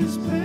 always been.